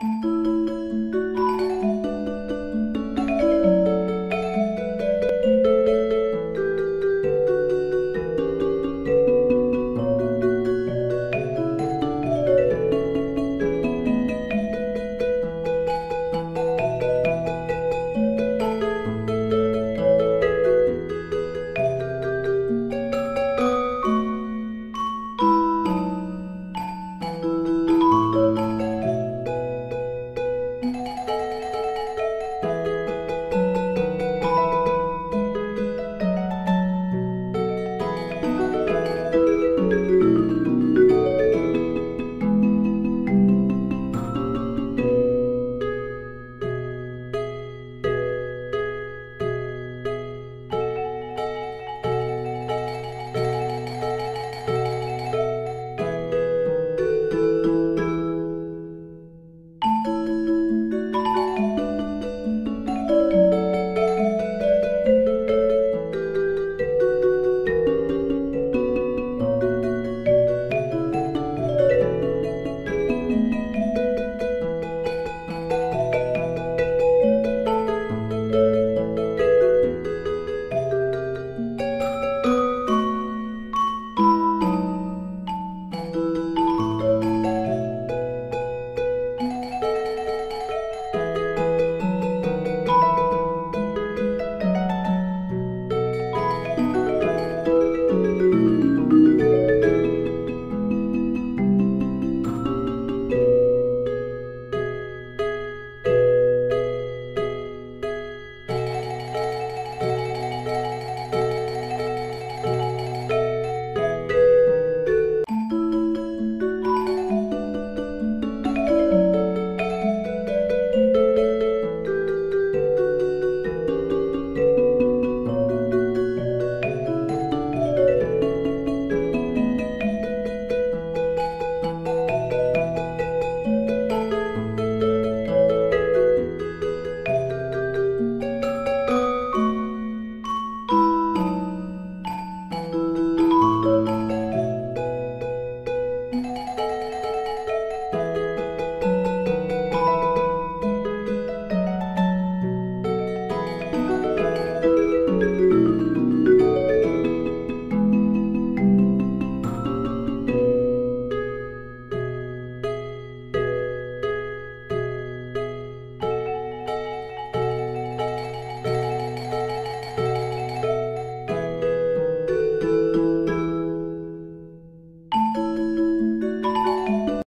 Música